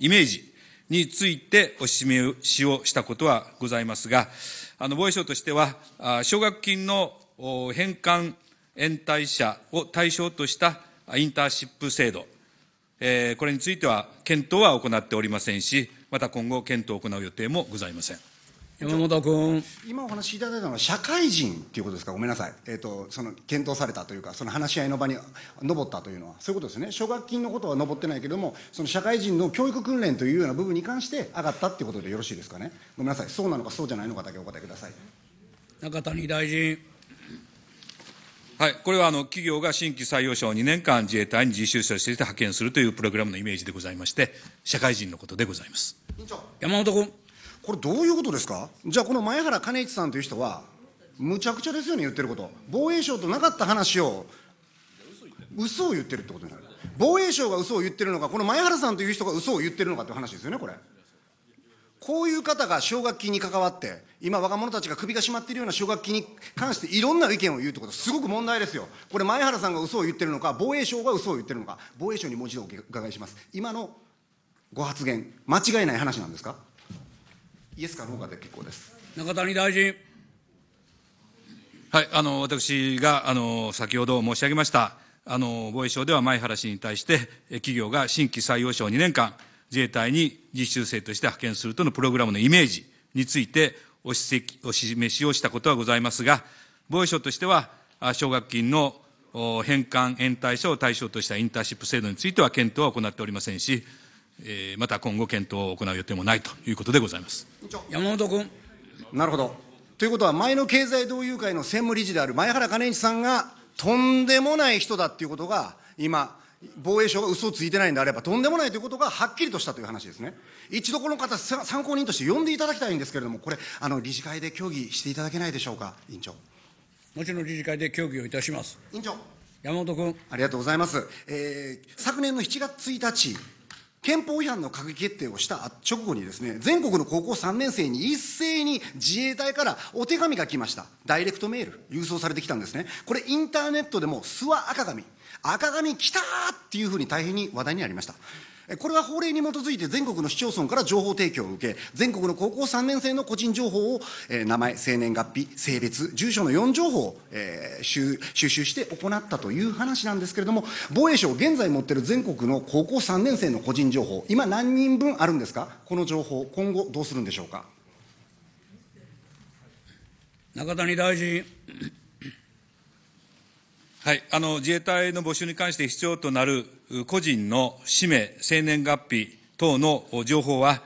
イメージについてお示しをしたことはございますが、あの防衛省としては、奨学金の返還延滞者を対象としたインターンシップ制度、えー、これについては検討は行っておりませんし、また今後、検討を行う予定もございません。山本君。今お話しいただいたのは、社会人っていうことですか、ごめんなさい、えーと、その検討されたというか、その話し合いの場に上ったというのは、そういうことですね、奨学金のことは上ってないけれども、その社会人の教育訓練というような部分に関して上がったっていうことでよろしいですかね、ごめんなさい、そうなのかそうじゃないのかだけお答えください。中谷大臣。はい、これはあの企業が新規採用者を2年間自衛隊に実習者として派遣するというプログラムのイメージでございまして、社会人のことでございます。山本君。これ、どういうことですか、じゃあ、この前原兼一さんという人は、むちゃくちゃですよね、言ってること、防衛省となかった話を、嘘を言ってるってことになる、防衛省が嘘を言ってるのか、この前原さんという人が嘘を言ってるのかって話ですよね、これ。こういう方が奨学金に関わって、今、若者たちが首が締まっているような奨学金に関して、いろんな意見を言うってこと、すごく問題ですよ。これ、前原さんが嘘を言ってるのか、防衛省が嘘を言ってるのか、防衛省にもう一度お伺いします。今のご発言、間違いない話なんですか？イエスかノーかで結構です。中谷大臣。はい、あの、私が、あの、先ほど申し上げました、あの、防衛省では前原氏に対して、企業が新規採用者を2年間、自衛隊に実習生として派遣するとのプログラムのイメージについてお示しをしたことはございますが、防衛省としては、奨学金の返還延滞者を対象としたインターンシップ制度については検討は行っておりませんし、えー、また今後検討を行う予定もないということでございます。山本君。なるほど。ということは、前の経済同友会の専務理事である前原兼一さんが、とんでもない人だっていうことが、今、防衛省が嘘をついてないんであれば、とんでもないということがはっきりとしたという話ですね。一度この方、参考人として呼んでいただきたいんですけれども、これ、あの理事会で協議していただけないでしょうか、委員長。後の理事会で協議をいたします。委員長。山本君。ありがとうございます。えー、昨年の7月1日、憲法違反の閣議決定をした直後にですね、全国の高校3年生に一斉に自衛隊からお手紙が来ました。ダイレクトメール、郵送されてきたんですね。これインターネットでも諏訪赤紙、赤紙来たっていうふうに大変に話題になりました。これは法令に基づいて全国の市町村から情報提供を受け、全国の高校3年生の個人情報を、えー、名前、生年月日、性別、住所の4情報を、えー、収集して行ったという話なんですけれども、防衛省、現在持っている全国の高校3年生の個人情報、今何人分あるんですか、この情報、今後どうするんでしょうか？中谷大臣。はい、あの自衛隊の募集に関して必要となる個人の氏名、生年月日等の情報は、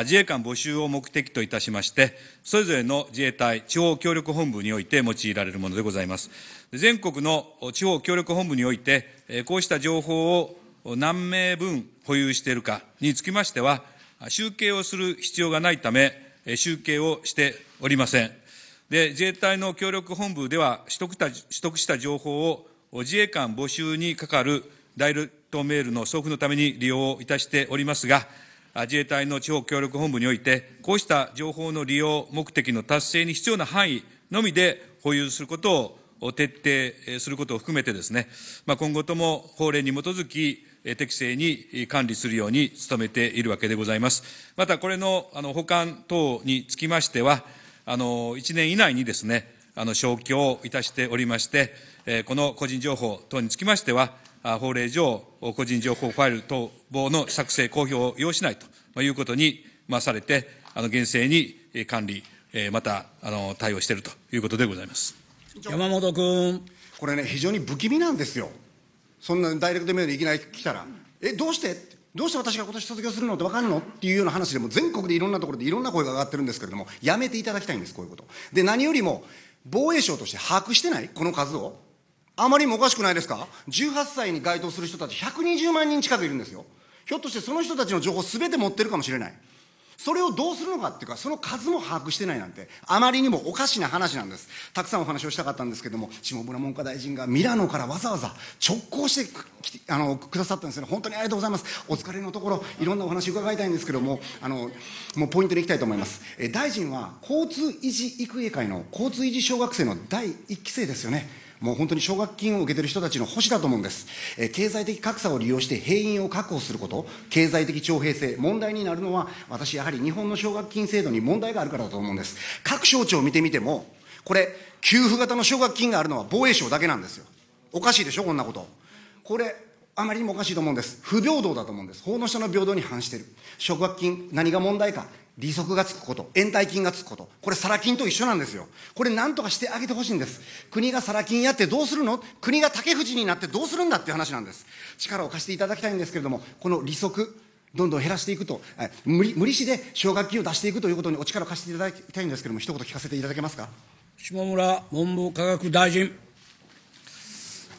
自衛官募集を目的といたしまして、それぞれの自衛隊地方協力本部において用いられるものでございます。全国の地方協力本部において、こうした情報を何名分保有しているかにつきましては、集計をする必要がないため、集計をしておりません。で、自衛隊の協力本部では取得た取得した情報を自衛官募集にかかるダイレクトメールの送付のために利用をいたしておりますが、自衛隊の地方協力本部において、こうした情報の利用目的の達成に必要な範囲のみで保有することを徹底することを含めてですね、まあ、今後とも法令に基づき、適正に管理するように努めているわけでございます。また、これの保管等につきましては、あの、1年以内にですね、あの、消去をいたしておりまして、えこの個人情報等につきましては、法令上、個人情報ファイル等の作成、公表を要しないということに、まされて、あの、厳正に管理、また、あの、対応しているということでございます。山本君。これね、非常に不気味なんですよ。そんなダイレクトメールいきなり来たら、え、どうして？どうして私が今年卒業するのって分かるの？っていうような話でも全国でいろんなところでいろんな声が上がってるんですけれども、やめていただきたいんです、こういうこと。で、何よりも、防衛省として把握してないこの数を。あまりにもおかしくないですか ?18 歳に該当する人たち120万人近くいるんですよ。ひょっとしてその人たちの情報すべて持ってるかもしれない。それをどうするのかっていうか、その数も把握してないなんて、あまりにもおかしな話なんです。たくさんお話をしたかったんですけども、下村文科大臣がミラノからわざわざ直行してあのくださったんですね。本当にありがとうございます。お疲れのところ、いろんなお話伺いたいんですけども、あの、もうポイントでいきたいと思います。え大臣は、交通維持育英会の交通維持小学生の第1期生ですよね。もう本当に奨学金を受けている人たちの星だと思うんです。え経済的格差を利用して兵員を確保すること、経済的徴兵制、問題になるのは、私、やはり日本の奨学金制度に問題があるからだと思うんです。各省庁を見てみても、これ、給付型の奨学金があるのは防衛省だけなんですよ。おかしいでしょ、こんなこと。これ、あまりにもおかしいと思うんです。不平等だと思うんです。法の下の平等に反してる。奨学金、何が問題か。利息がつくこと、延滞金がつくこと、これ、サラ金と一緒なんですよ。これ、なんとかしてあげてほしいんです。国がサラ金やってどうするの？国が竹藤になってどうするんだっていう話なんです。力を貸していただきたいんですけれども、この利息、どんどん減らしていくと、え無理無利子で奨学金を出していくということにお力を貸していただきたいんですけれども、一言聞かせていただけますか？下村文部科学大臣。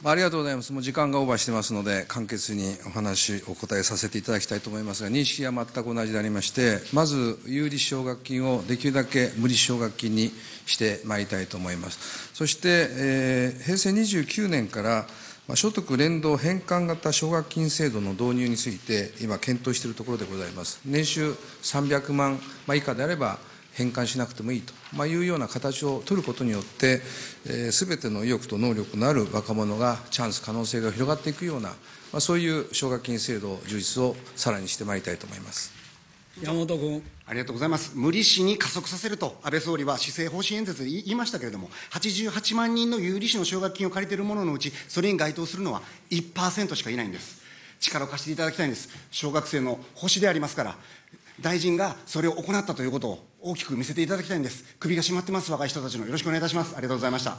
ありがとうございます。もう時間がオーバーしてますので、簡潔にお話、お答えさせていただきたいと思いますが、認識は全く同じでありまして、まず、有利奨学金をできるだけ無利奨学金にしてまいりたいと思います。そして、えー平成29年から、所得連動返還型奨学金制度の導入について、今、検討しているところでございます。年収300万以下であれば、返還しなくてもいいと、まあ、いうような形を取ることによって、す、えー、べ、ての意欲と能力のある若者がチャンス、可能性が広がっていくような、まあ、そういう奨学金制度充実をさらにしてまいりたいと思います。山本君。ありがとうございます。無利子に加速させると、安倍総理は施政方針演説で言いましたけれども、88万人の有利子の奨学金を借りている者のうち、それに該当するのは1%しかいないんです。力を貸していただきたいんです。小学生の星でありますから、大臣がそれを行ったということを大きく見せていただきたいんです。首が締まってます、若い人たちの。よろしくお願いいたします。ありがとうございました。